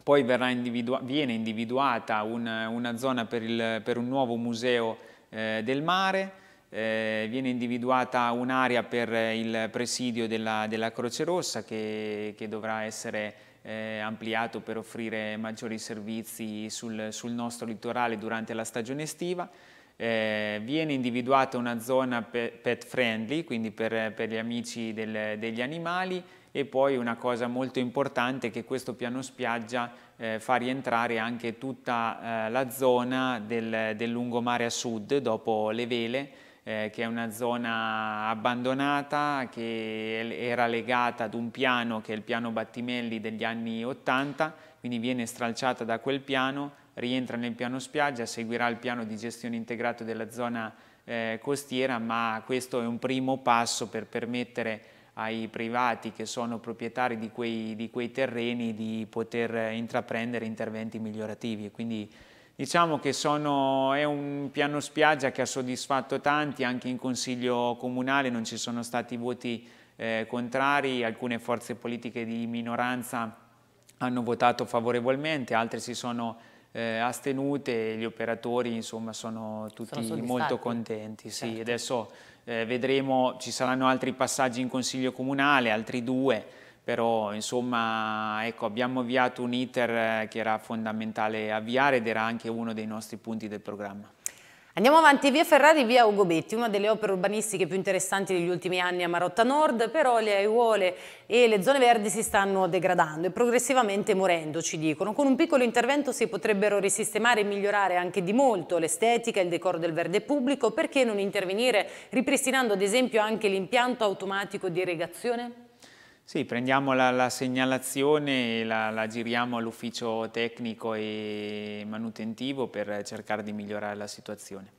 Speaker 2: poi individua viene individuata un, una zona per, il, per, un nuovo museo eh, del mare, eh, viene individuata un'area per il presidio della, della Croce Rossa che, che dovrà essere eh, ampliato per offrire maggiori servizi sul, sul, nostro litorale durante la stagione estiva. Eh, viene individuata una zona pet friendly, quindi per, per gli amici del, degli animali e poi una cosa molto importante è che questo piano spiaggia eh, fa rientrare anche tutta eh, la zona del, del lungomare a sud dopo le vele eh, che è una zona abbandonata che era legata ad un piano che è il piano Battimelli degli anni 80, quindi viene stralciata da quel piano, rientra nel piano spiaggia, seguirà il piano di gestione integrato della zona eh, costiera, ma questo è un primo passo per permettere ai privati che sono proprietari di quei, di quei terreni di poter intraprendere interventi migliorativi. Quindi Diciamo che sono, è un piano spiaggia che ha soddisfatto tanti, anche in Consiglio Comunale non ci sono stati voti eh, contrari, alcune forze politiche di minoranza hanno votato favorevolmente, altre si sono eh, astenute, gli operatori insomma sono tutti sono molto contenti. Sì. Certo. Adesso eh, vedremo, ci saranno altri passaggi in Consiglio Comunale, altri due, però insomma ecco, abbiamo avviato un iter eh, che era fondamentale avviare ed era anche uno dei nostri punti del programma.
Speaker 1: Andiamo avanti, via Ferrari, via Ugo Betti, una delle opere urbanistiche più interessanti degli ultimi anni a Marotta Nord, però le aiuole e le zone verdi si stanno degradando e progressivamente morendo, ci dicono. Con un piccolo intervento si potrebbero risistemare e migliorare anche di molto l'estetica e il decoro del verde pubblico, perché non intervenire ripristinando ad esempio anche l'impianto automatico di irrigazione?
Speaker 2: Sì, prendiamo la, la segnalazione e la, la giriamo all'ufficio tecnico e manutentivo per cercare di migliorare la situazione.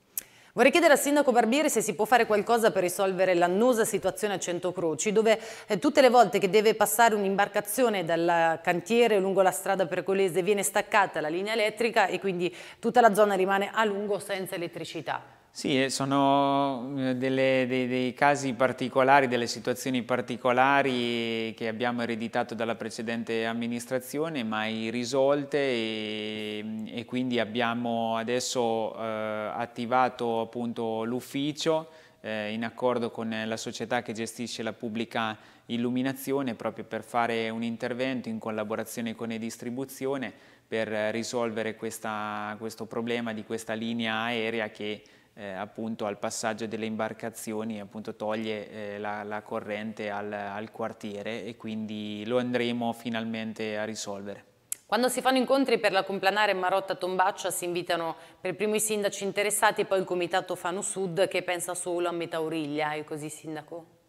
Speaker 1: Vorrei chiedere al sindaco Barbieri se si può fare qualcosa per risolvere l'annosa situazione a Centocroci, dove eh, tutte le volte che deve passare un'imbarcazione dal cantiere lungo la strada percolese viene staccata la linea elettrica e quindi tutta la zona rimane a lungo senza elettricità.
Speaker 2: Sì, sono eh, delle, dei, dei, casi particolari, delle situazioni particolari che abbiamo ereditato dalla precedente amministrazione, mai risolte e, e quindi abbiamo adesso eh, attivato l'ufficio eh, in accordo con la società che gestisce la pubblica illuminazione proprio per fare un intervento in collaborazione con e distribuzione per risolvere questa, questo problema di questa linea aerea che eh, appunto al passaggio delle imbarcazioni appunto toglie eh, la, la, corrente al, al quartiere e quindi lo andremo finalmente a risolvere.
Speaker 1: Quando si fanno incontri per la complanare Marotta Tombaccia si invitano per primo i sindaci interessati e poi il comitato Fano Sud che pensa solo a Metauriglia, è così sindaco?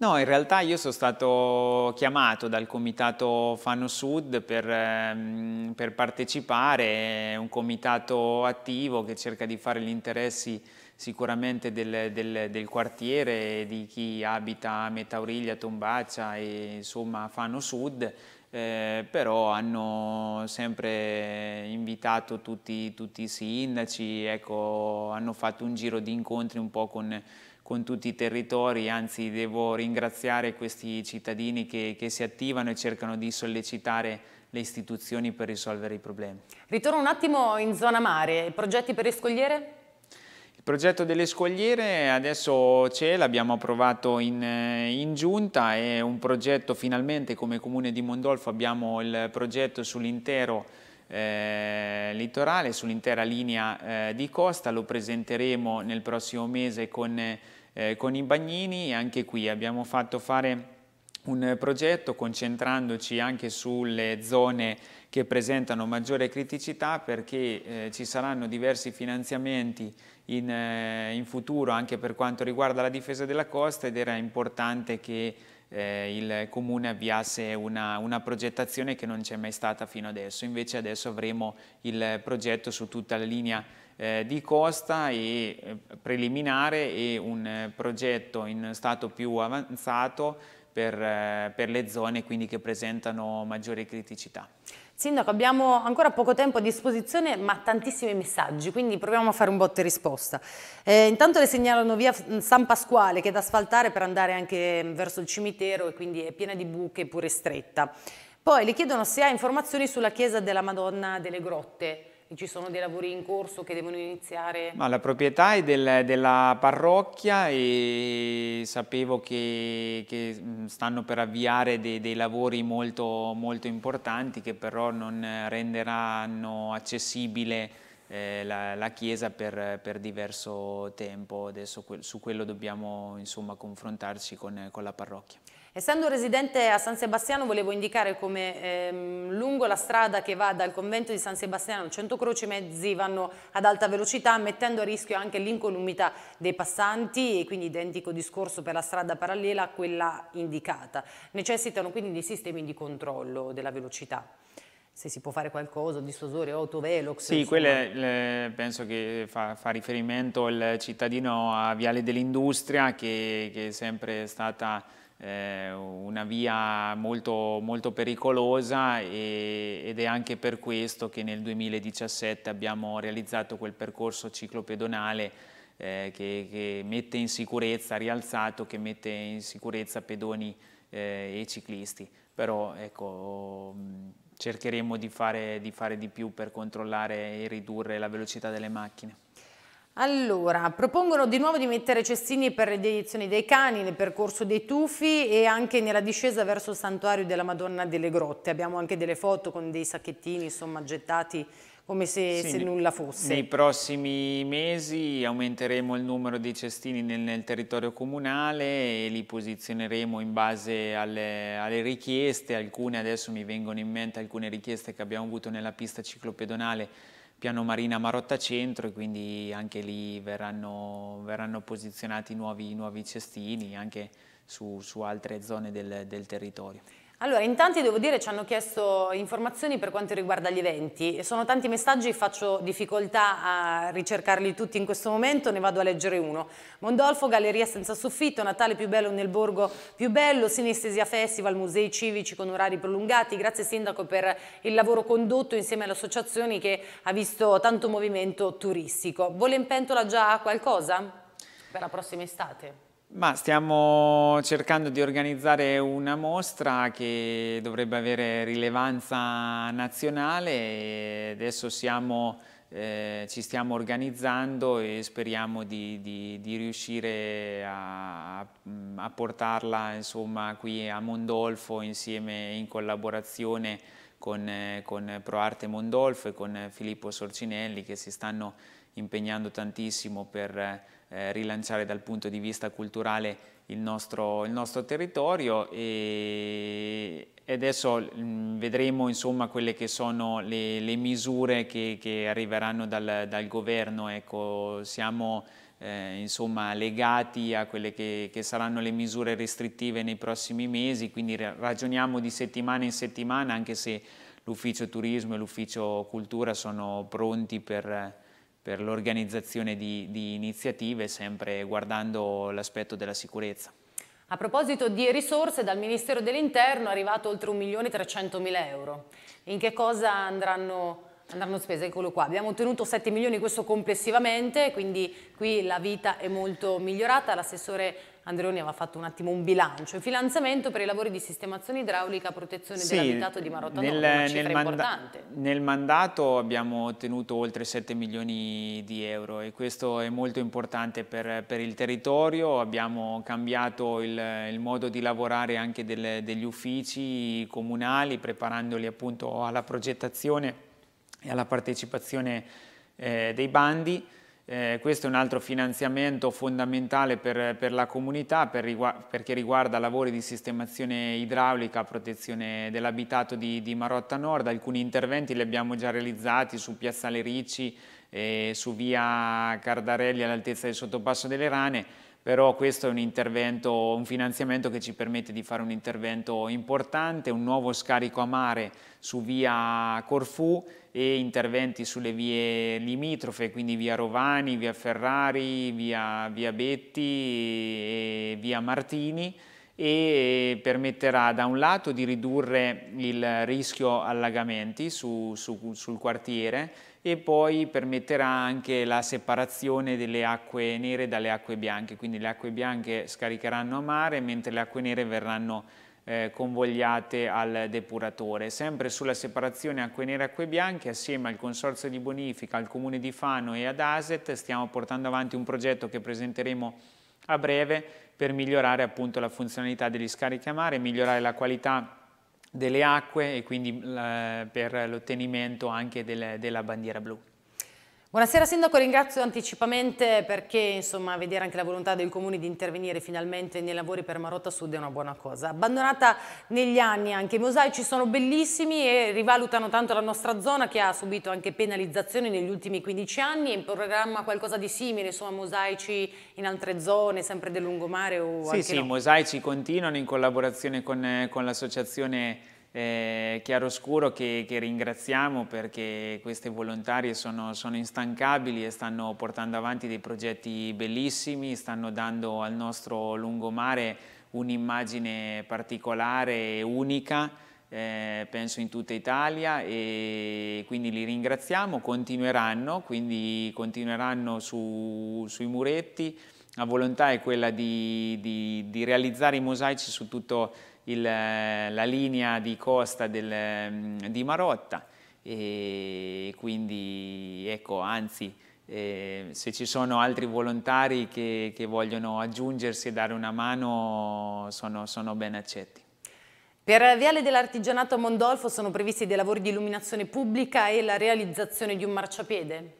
Speaker 2: No, in realtà io sono stato chiamato dal comitato Fano Sud per, ehm, per, partecipare, è un comitato attivo che cerca di fare gli interessi sicuramente del, del, del quartiere, di chi abita a Metauriglia, Tombaccia e insomma Fano Sud, eh, però hanno sempre invitato tutti, tutti i sindaci, ecco, hanno fatto un giro di incontri un po' con con tutti i territori, anzi devo ringraziare questi cittadini che, che si attivano e cercano di sollecitare le istituzioni per risolvere i problemi.
Speaker 1: Ritorno un attimo in zona mare, progetti per le scogliere?
Speaker 2: Il progetto delle scogliere adesso c'è, l'abbiamo approvato in, in, giunta, è un progetto finalmente come Comune di Mondolfo abbiamo il progetto sull'intero eh, litorale, sull'intera linea eh, di costa, lo presenteremo nel prossimo mese con, eh, con i bagnini e anche qui abbiamo fatto fare un progetto concentrandoci anche sulle zone che presentano maggiore criticità perché eh, ci saranno diversi finanziamenti in, eh, in, futuro anche per quanto riguarda la difesa della costa ed era importante che eh, il Comune avviasse una, una progettazione che non c'è mai stata fino adesso. Invece adesso avremo il progetto su tutta la linea eh, di costa e eh, preliminare e un eh, progetto in stato più avanzato per, eh, per le zone quindi che presentano maggiori criticità.
Speaker 1: Sindaco, abbiamo ancora poco tempo a disposizione ma tantissimi messaggi, quindi proviamo a fare un botte e risposta. Eh, intanto le segnalano via San Pasquale che è da asfaltare per andare anche verso il cimitero e quindi è piena di buche pure stretta. Poi le chiedono se ha informazioni sulla chiesa della Madonna delle Grotte, ci sono dei lavori in corso che devono iniziare?
Speaker 2: Ma la proprietà è del, della parrocchia e sapevo che, che stanno per avviare dei, dei lavori molto, molto, importanti che però non renderanno accessibile eh, la, la, chiesa per, per, diverso tempo. Adesso que su quello dobbiamo insomma, confrontarci con, con la parrocchia.
Speaker 1: Essendo residente a San Sebastiano volevo indicare come ehm, lungo la strada che va dal convento di San Sebastiano al centro croce mezzi vanno ad alta velocità mettendo a rischio anche l'incolumità dei passanti e quindi identico discorso per la strada parallela a quella indicata. Necessitano quindi di sistemi di controllo della velocità se si può fare qualcosa, dissuasore, autovelox.
Speaker 2: Sì, quelle penso che fa, fa, riferimento il cittadino a Viale dell'Industria che, che, è sempre stata eh, una via molto, molto pericolosa e, ed è anche per questo che nel 2017 abbiamo realizzato quel percorso ciclopedonale eh, che, che, mette in sicurezza, rialzato, che mette in sicurezza pedoni eh, e ciclisti. Però ecco, cercheremo di fare, di fare di più per controllare e ridurre la velocità delle macchine.
Speaker 1: Allora, propongono di nuovo di mettere cestini per le dedizioni dei cani nel percorso dei tufi e anche nella discesa verso il santuario della Madonna delle Grotte. Abbiamo anche delle foto con dei sacchettini insomma gettati come se, sì, se nulla fosse.
Speaker 2: Nei prossimi mesi aumenteremo il numero di cestini nel, nel territorio comunale e li posizioneremo in base alle, alle, richieste. Alcune adesso mi vengono in mente alcune richieste che abbiamo avuto nella pista ciclopedonale piano Marina Marotta Centro e quindi anche lì verranno, verranno posizionati nuovi, nuovi, cestini anche su, su altre zone del, del territorio.
Speaker 1: Allora, in tanti devo dire ci hanno chiesto informazioni per quanto riguarda gli eventi sono tanti messaggi, faccio difficoltà a ricercarli tutti in questo momento, ne vado a leggere uno. Mondolfo, Galleria senza soffitto, Natale più bello nel borgo più bello, Sinestesia Festival, musei civici con orari prolungati, grazie Sindaco per il lavoro condotto insieme alle associazioni che ha visto tanto movimento turistico. Vole in pentola già qualcosa per la prossima estate?
Speaker 2: Ma stiamo cercando di organizzare una mostra che dovrebbe avere rilevanza nazionale e adesso siamo, eh, ci stiamo organizzando e speriamo di, di, di riuscire a, a portarla insomma, qui a Mondolfo insieme in collaborazione con, con ProArte Mondolfo e con Filippo Sorcinelli che si stanno impegnando tantissimo per eh, rilanciare dal punto di vista culturale il nostro, il nostro territorio e, e adesso mh, mm, vedremo insomma quelle che sono le, le misure che, che arriveranno dal, dal, governo. Ecco, siamo eh, insomma, legati a quelle che, che, saranno le misure restrittive nei prossimi mesi, quindi ragioniamo di settimana in settimana anche se l'ufficio turismo e l'ufficio cultura sono pronti per per l'organizzazione di, di iniziative sempre guardando l'aspetto della sicurezza.
Speaker 1: A proposito di risorse, dal Ministero dell'Interno è arrivato oltre 1.300.000 euro. In che cosa andranno Andranno spese, eccolo qua. Abbiamo ottenuto 7 milioni questo complessivamente, quindi qui la vita è molto migliorata. L'assessore Andreoni aveva fatto un attimo un bilancio. Il finanziamento per i lavori di sistemazione idraulica, protezione sì, dell'abitato di Marotta nel, Nord, nel, manda
Speaker 2: nel mandato abbiamo ottenuto oltre 7 milioni di euro e questo è molto importante per, per il territorio. Abbiamo cambiato il, il modo di lavorare anche del, degli uffici comunali, preparandoli appunto alla progettazione e alla partecipazione eh, dei bandi. Eh, questo è un altro finanziamento fondamentale per, per la comunità per riguarda, perché riguarda lavori di sistemazione idraulica, protezione dell'abitato di, di, Marotta Nord. Alcuni interventi li abbiamo già realizzati su Piazzale Ricci, e su via Cardarelli all'altezza del sottopasso delle Rane però questo è un un finanziamento che ci permette di fare un intervento importante, un nuovo scarico a mare su via Corfù e interventi sulle vie limitrofe, quindi via Rovani, via Ferrari, via, via Betti e via Martini e permetterà da un lato di ridurre il rischio allagamenti su, su, sul quartiere e poi permetterà anche la separazione delle acque nere dalle acque bianche, quindi le acque bianche scaricheranno a mare mentre le acque nere verranno eh, convogliate al depuratore. Sempre sulla separazione acque nere e acque bianche, assieme al Consorzio di Bonifica, al Comune di Fano e ad ASET, stiamo portando avanti un progetto che presenteremo a breve per migliorare appunto la funzionalità degli scarichi a mare, migliorare la qualità delle acque e quindi eh, per l'ottenimento anche del, della bandiera blu.
Speaker 1: Buonasera Sindaco, ringrazio anticipamente perché insomma, vedere anche la volontà del Comune di intervenire finalmente nei lavori per Marotta Sud è una buona cosa. Abbandonata negli anni anche i mosaici sono bellissimi e rivalutano tanto la nostra zona che ha subito anche penalizzazioni negli ultimi 15 anni, è in programma qualcosa di simile, insomma mosaici in altre zone, sempre del lungomare o
Speaker 2: sì, sì,
Speaker 1: no?
Speaker 2: i mosaici continuano in collaborazione con, con l'associazione eh, Chiaroscuro che, che, ringraziamo perché queste volontarie sono, sono, instancabili e stanno portando avanti dei progetti bellissimi, stanno dando al nostro lungomare un'immagine particolare e unica, eh, penso in tutta Italia e quindi li ringraziamo, continueranno, quindi continueranno su, sui muretti, la volontà è quella di, di, di realizzare i mosaici su tutto il il, la linea di costa del, mm, di Marotta e quindi ecco anzi eh, se ci sono altri volontari che, che, vogliono aggiungersi e dare una mano sono, sono ben accetti.
Speaker 1: Per Viale dell'Artigianato Mondolfo sono previsti dei lavori di illuminazione pubblica e la realizzazione di un marciapiede?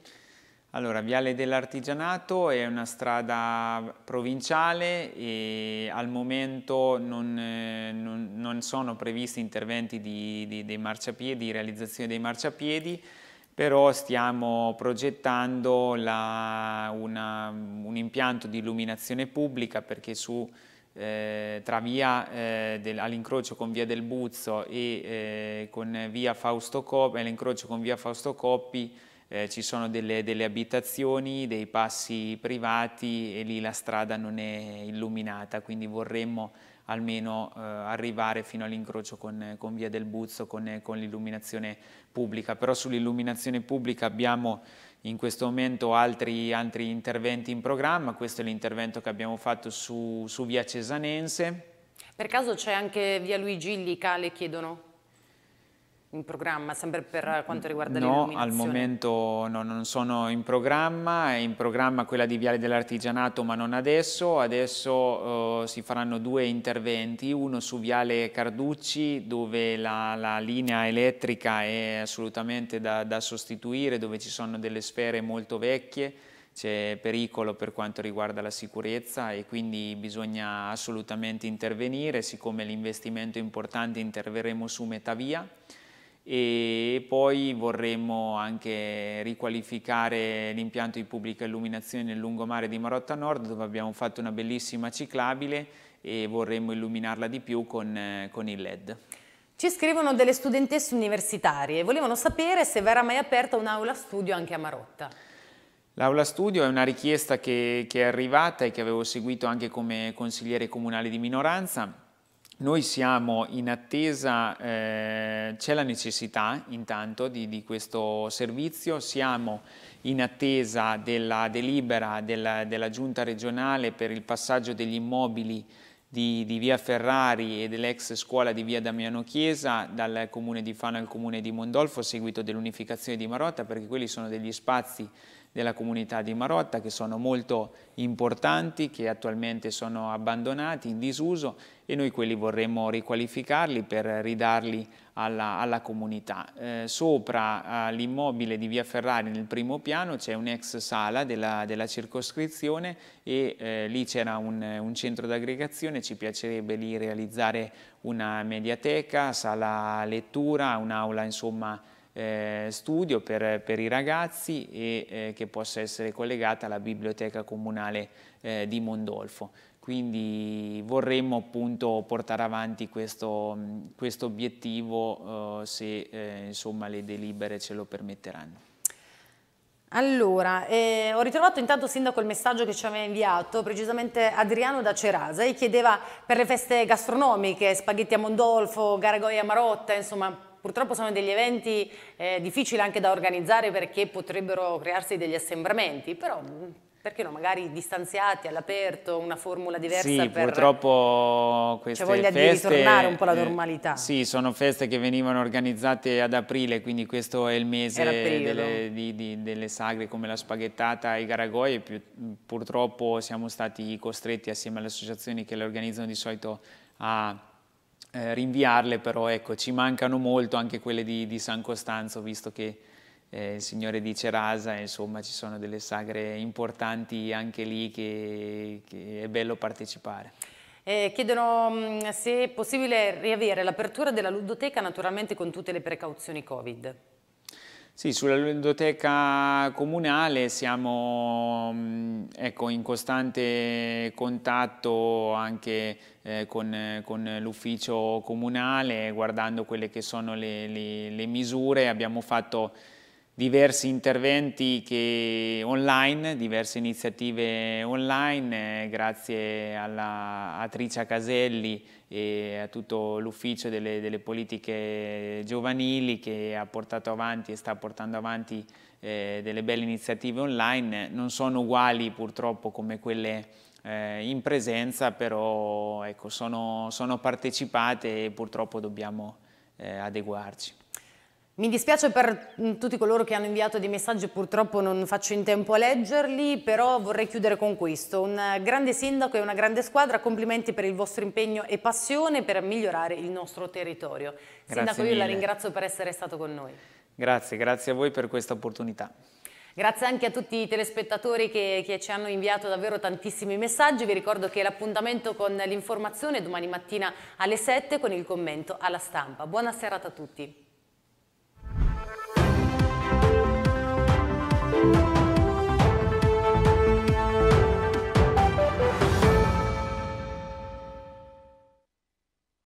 Speaker 2: Allora, Viale dell'Artigianato è una strada provinciale e al momento non, eh, non, non sono previsti interventi di, di, dei marciapiedi, realizzazione dei marciapiedi, però stiamo progettando la, una, un impianto di illuminazione pubblica perché su, eh, tra via eh, all'incrocio con via del Buzzo e eh, con via Fausto Coppi, all'incrocio con via Fausto Coppi eh, ci sono delle, delle, abitazioni, dei passi privati e lì la strada non è illuminata, quindi vorremmo almeno eh, arrivare fino all'incrocio con, con, Via del Buzzo, con, con l'illuminazione pubblica. Però sull'illuminazione pubblica abbiamo in questo momento altri, altri interventi in programma, questo è l'intervento che abbiamo fatto su, su Via Cesanense.
Speaker 1: Per caso c'è anche Via Luigi Illica, le chiedono? In programma, sempre per quanto riguarda
Speaker 2: no? No, al momento no, non sono in programma, è in programma quella di Viale dell'Artigianato ma non adesso, adesso uh, si faranno due interventi, uno su Viale Carducci dove la, la linea elettrica è assolutamente da, da sostituire, dove ci sono delle sfere molto vecchie, c'è pericolo per quanto riguarda la sicurezza e quindi bisogna assolutamente intervenire, siccome l'investimento è importante interverremo su metà via e poi vorremmo anche riqualificare l'impianto di pubblica illuminazione nel lungomare di Marotta Nord dove abbiamo fatto una bellissima ciclabile e vorremmo illuminarla di più con, con il LED.
Speaker 1: Ci scrivono delle studentesse universitarie, volevano sapere se verrà mai aperta un'aula studio anche a Marotta.
Speaker 2: L'aula studio è una richiesta che, che, è arrivata e che avevo seguito anche come consigliere comunale di minoranza noi siamo in attesa, eh, c'è la necessità intanto di, di, questo servizio, siamo in attesa della delibera della, della giunta regionale per il passaggio degli immobili di, di, via Ferrari e dell'ex scuola di via Damiano Chiesa dal comune di Fano al comune di Mondolfo a seguito dell'unificazione di Marotta perché quelli sono degli spazi della comunità di Marotta che sono molto importanti, che attualmente sono abbandonati, in disuso e noi quelli vorremmo riqualificarli per ridarli alla, alla comunità. Eh, sopra eh, l'immobile di via Ferrari nel primo piano c'è un'ex sala della, della, circoscrizione e eh, lì c'era un, un centro d'aggregazione, ci piacerebbe lì realizzare una mediateca, sala lettura, un'aula insomma eh, studio per, per, i ragazzi e eh, che possa essere collegata alla biblioteca comunale eh, di Mondolfo. Quindi vorremmo appunto portare avanti questo, questo obiettivo eh, se eh, insomma, le delibere ce lo permetteranno.
Speaker 1: Allora, eh, ho ritrovato intanto Sindaco il messaggio che ci aveva inviato, precisamente Adriano da Cerasa, e chiedeva per le feste gastronomiche, spaghetti a Mondolfo, Garagoia Marotta, insomma Purtroppo sono degli eventi eh, difficili anche da organizzare perché potrebbero crearsi degli assembramenti, però mm, perché no, magari distanziati all'aperto, una formula diversa
Speaker 2: sì,
Speaker 1: per...
Speaker 2: purtroppo queste
Speaker 1: C'è voglia
Speaker 2: feste,
Speaker 1: di ritornare un po' alla eh, normalità.
Speaker 2: Eh, sì, sono feste che venivano organizzate ad aprile, quindi questo è il mese delle, di, di, delle, sagre come la spaghettata e i garagoi, purtroppo siamo stati costretti assieme alle associazioni che le organizzano di solito a eh, rinviarle, però ecco, ci mancano molto anche quelle di, di San Costanzo, visto che eh, il Signore dice rasa, insomma ci sono delle sagre importanti anche lì che, che è bello partecipare.
Speaker 1: Eh, chiedono mm, se è possibile riavere l'apertura della ludoteca naturalmente con tutte le precauzioni Covid.
Speaker 2: Sì, sulla ludoteca comunale siamo mm, ecco, in costante contatto anche eh, con, con l'ufficio comunale, guardando quelle che sono le, le, le misure. Abbiamo fatto diversi interventi che, online, diverse iniziative online, eh, grazie alla Atricia Caselli e a tutto l'ufficio delle, delle, politiche giovanili che ha portato avanti e sta portando avanti eh, delle belle iniziative online, non sono uguali purtroppo come quelle eh, in presenza, però ecco, sono, sono partecipate e purtroppo dobbiamo eh, adeguarci.
Speaker 1: Mi dispiace per mm, tutti coloro che hanno inviato dei messaggi, purtroppo non faccio in tempo a leggerli, però vorrei chiudere con questo. Un grande sindaco e una grande squadra, complimenti per il vostro impegno e passione per migliorare il nostro territorio. Grazie sindaco, io la ringrazio per essere stato con noi.
Speaker 2: Grazie, grazie a voi per questa opportunità.
Speaker 1: Grazie anche a tutti i telespettatori che, che, ci hanno inviato davvero tantissimi messaggi. Vi ricordo che l'appuntamento con l'informazione è domani mattina alle 7 con il commento alla stampa. Buona serata a tutti.